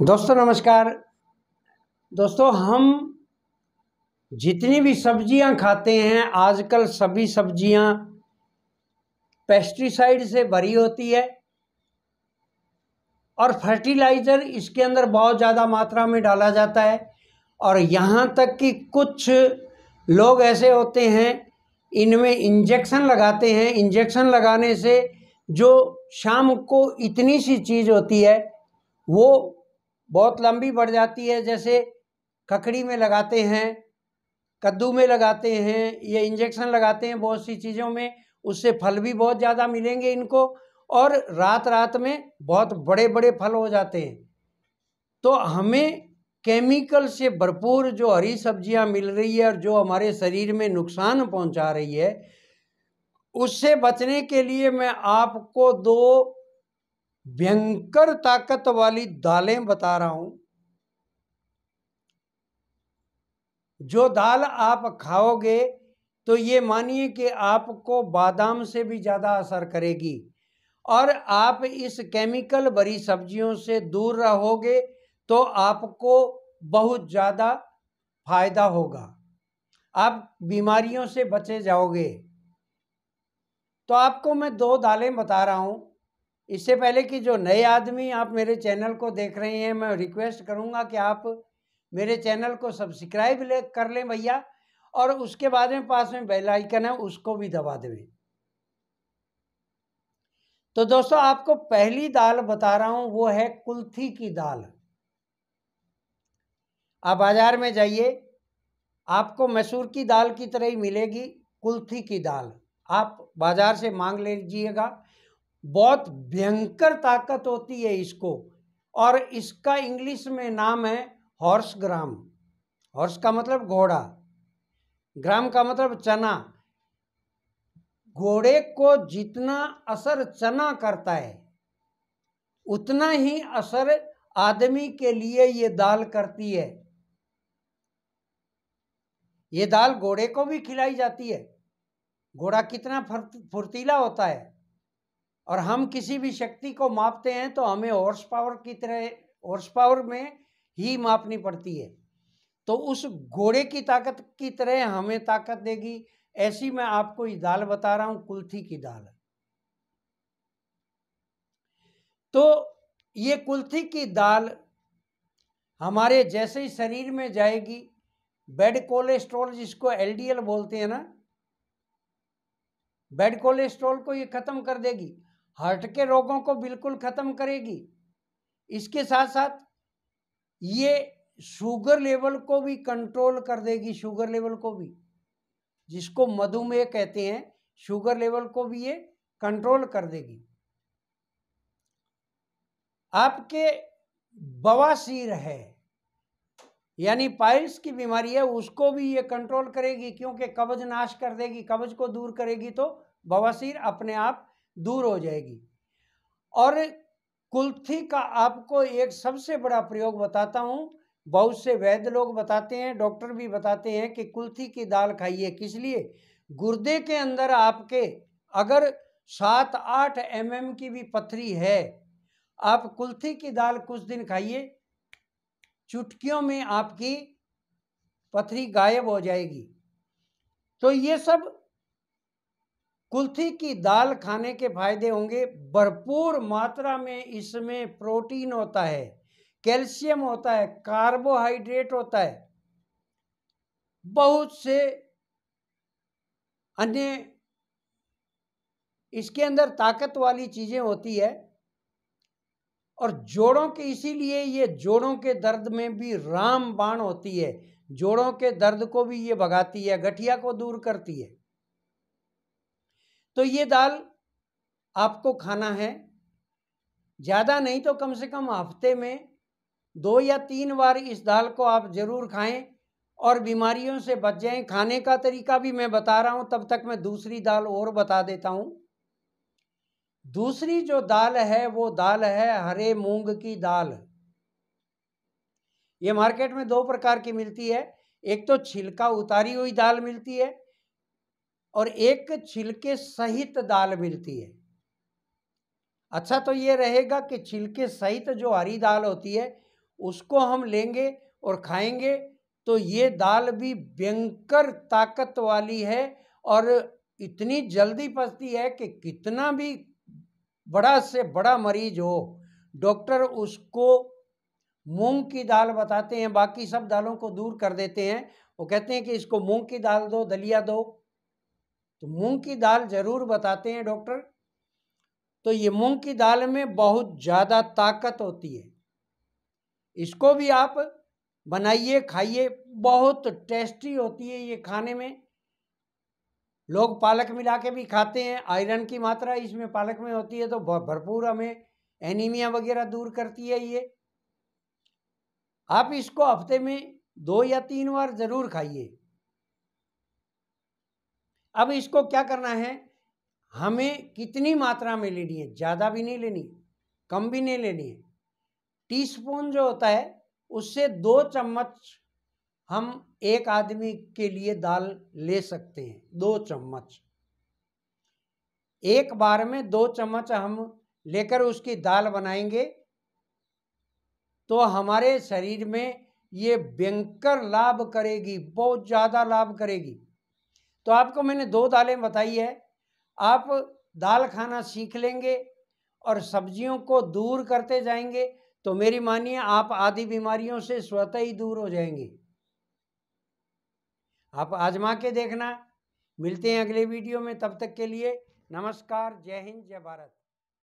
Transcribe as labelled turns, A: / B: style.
A: दोस्तों, नमस्कार। दोस्तों, हम जितनी भी सब्ज़ियाँ खाते हैं, आजकल सभी सब्ज़ियाँ पेस्टिसाइड से भरी होती है और फर्टिलाइज़र इसके अंदर बहुत ज़्यादा मात्रा में डाला जाता है। और यहाँ तक कि कुछ लोग ऐसे होते हैं, इनमें इंजेक्शन लगाते हैं। इंजेक्शन लगाने से जो शाम को इतनी सी चीज़ होती है, वो बहुत लंबी बढ़ जाती है, जैसे ककड़ी में लगाते हैं, कद्दू में लगाते हैं, ये इंजेक्शन लगाते हैं बहुत सी चीज़ों में, उससे फल भी बहुत ज़्यादा मिलेंगे इनको और रात रात में बहुत बड़े बड़े फल हो जाते हैं। तो हमें केमिकल से भरपूर जो हरी सब्ज़ियाँ मिल रही है और जो हमारे शरीर में नुकसान पहुँचा रही है, उससे बचने के लिए मैं आपको दो भयंकर ताकत वाली दालें बता रहा हूँ। जो दाल आप खाओगे तो ये मानिए कि आपको बादाम से भी ज़्यादा असर करेगी। और आप इस केमिकल भरी सब्जियों से दूर रहोगे तो आपको बहुत ज़्यादा फ़ायदा होगा। आप बीमारियों से बचे जाओगे। तो आपको मैं दो दालें बता रहा हूँ। इससे पहले कि जो नए आदमी आप मेरे चैनल को देख रहे हैं, मैं रिक्वेस्ट करूँगा कि आप मेरे चैनल को सब्सक्राइब ले, कर लें भैया, और उसके बाद में पास में बेल आइकन है, उसको भी दबा दें। तो दोस्तों, आपको पहली दाल बता रहा हूँ, वो है कुल्थी की दाल। आप बाज़ार में जाइए, आपको मैसूर की दाल की तरह ही मिलेगी कुल्थी की दाल। आप बाज़ार से मांग लीजिएगा बहुत भयंकर ताकत होती है इसको। और इसका इंग्लिश में नाम है हॉर्स ग्राम हॉर्स का मतलब घोड़ा। ग्राम का मतलब चना। घोड़े को जितना असर चना करता है, उतना ही असर आदमी के लिए ये दाल करती है। ये दाल घोड़े को भी खिलाई जाती है। घोड़ा कितना फुर्तीला होता है। और हम किसी भी शक्ति को मापते हैं तो हमें हॉर्स पावर की तरह हॉर्स पावर में ही मापनी पड़ती है। तो उस घोड़े की ताकत की तरह हमें ताकत देगी। ऐसी मैं आपको ये दाल बता रहा हूँ, कुल्थी की दाल। तो ये कुल्थी की दाल हमारे जैसे ही शरीर में जाएगी बेड कोलेस्ट्रॉल जिसको एलडीएल बोलते हैं ना बेड कोलेस्ट्रॉल को ये खत्म कर देगी। हार्ट के रोगों को बिल्कुल ख़त्म करेगी। इसके साथ साथ ये शुगर लेवल को भी कंट्रोल कर देगी, शुगर लेवल को भी, जिसको मधुमेह कहते हैं, शुगर लेवल को भी ये कंट्रोल कर देगी। आपके बवासीर है, यानी पाइल्स की बीमारी है, उसको भी ये कंट्रोल करेगी, क्योंकि कब्ज नाश कर देगी, कब्ज को दूर करेगी तो बवासीर अपने आप दूर हो जाएगी। और कुल्थी का आपको एक सबसे बड़ा प्रयोग बताता हूँ। बहुत से वैद्य लोग बताते हैं, डॉक्टर भी बताते हैं कि कुल्थी की दाल खाइए। किस लिए? गुर्दे के अंदर आपके अगर सात आठ एम एम की भी पथरी है, आप कुल्थी की दाल कुछ दिन खाइए, चुटकियों में आपकी पथरी गायब हो जाएगी। तो ये सब कुल्थी की दाल खाने के फ़ायदे होंगे। भरपूर मात्रा में इसमें प्रोटीन होता है, कैल्शियम होता है, कार्बोहाइड्रेट होता है। बहुत से अन्य इसके अंदर ताकत वाली चीज़ें होती है और जोड़ों के, इसीलिए ये जोड़ों के दर्द में भी राम बाण होती है। जोड़ों के दर्द को भी ये भगाती है, गठिया को दूर करती है। तो ये दाल आपको खाना है। ज़्यादा नहीं तो कम से कम हफ़्ते में दो या तीन बार इस दाल को आप ज़रूर खाएँ और बीमारियों से बच जाएँ। खाने का तरीका भी मैं बता रहा हूँ, तब तक मैं दूसरी दाल और बता देता हूँ। दूसरी जो दाल है, वो दाल है हरे मूंग की दाल। ये मार्केट में दो प्रकार की मिलती है। एक तो छिलका उतारी हुई दाल मिलती है और एक छिलके सहित दाल मिलती है। अच्छा तो ये रहेगा कि छिलके सहित जो हरी दाल होती है, उसको हम लेंगे और खाएँगे तो ये दाल भी भयंकर ताकत वाली है और इतनी जल्दी पचती है कि कितना भी बड़ा से बड़ा मरीज़ हो, डॉक्टर उसको मूंग की दाल बताते हैं, बाकी सब दालों को दूर कर देते हैं। वो कहते हैं कि इसको मूंग की दाल दो, दलिया दो तो मूंग की दाल ज़रूर बताते हैं डॉक्टर। तो ये मूंग की दाल में बहुत ज़्यादा ताकत होती है। इसको भी आप बनाइए, खाइए, बहुत टेस्टी होती है ये खाने में। लोग पालक मिला के भी खाते हैं, आयरन की मात्रा इसमें पालक में होती है तो भरपूर हमें एनीमिया वगैरह दूर करती है ये। आप इसको हफ़्ते में दो या तीन बार ज़रूर खाइए। अब इसको क्या करना है? हमें कितनी मात्रा में लेनी है? ज़्यादा भी नहीं लेनी, कम भी नहीं लेनी है। टी स्पून जो होता है, उससे दो चम्मच हम एक आदमी के लिए दाल ले सकते हैं, दो चम्मच। एक बार में दो चम्मच हम लेकर उसकी दाल बनाएँगे तो हमारे शरीर में ये भयंकर लाभ करेगी, बहुत ज़्यादा लाभ करेगी। तो आपको मैंने दो दालें बताई है। आप दाल खाना सीख लेंगे और सब्जियों को दूर करते जाएँगे तो मेरी मानिए आप आदि बीमारियों से स्वतः ही दूर हो जाएँगे। आप आजमा के देखना। मिलते हैं अगले वीडियो में। तब तक के लिए नमस्कार। जय हिंद। जय भारत।